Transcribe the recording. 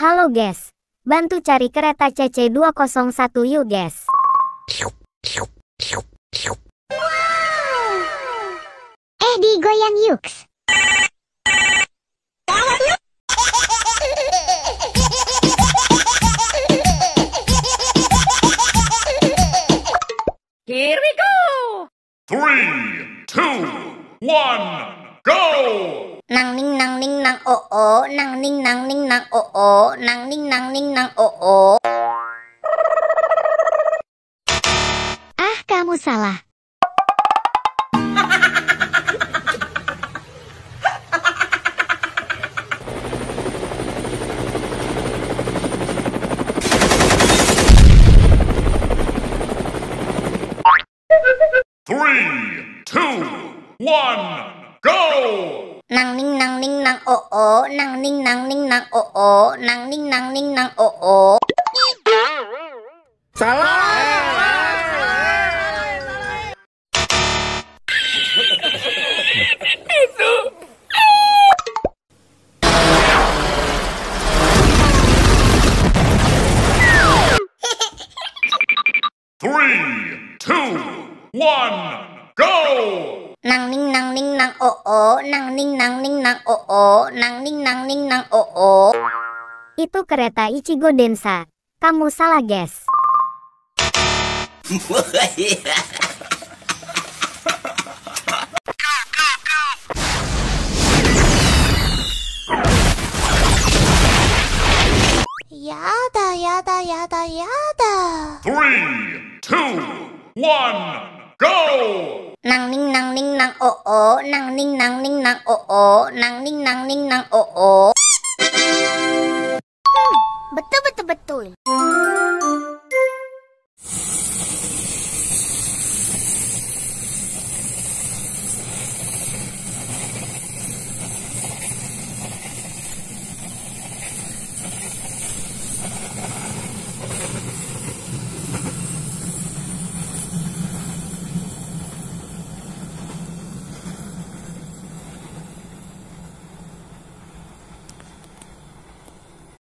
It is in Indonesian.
Halo guys, bantu cari kereta CC201 yuk guys. Eh digoyang yuks. Here we go! Three, two, one, go! Nang ning nang ning nang oh oh, nang ning nang ning nang oh oh, nang ning nang ning nang oh oh. Ah, kamu salah. Three, two, one, go! Nang ning nang ning nang oh oh, nang ning nang ning nang oh oh, nang ning nang ning nang oh oh. Three, two, one, go! Nang ning nang ning nang oh oh, nang ning nang ning nang oh oh, nang ning nang ning nang oh oh. Itu kereta Ichigo Densa. Kamu salah guys. Yada yada yada yada. Three, two, one, go! Nang ning nang ning nang o o. Nang ning nang ning nang o o. Nang ning nang ning nang o o. Hmm, betul betul betul.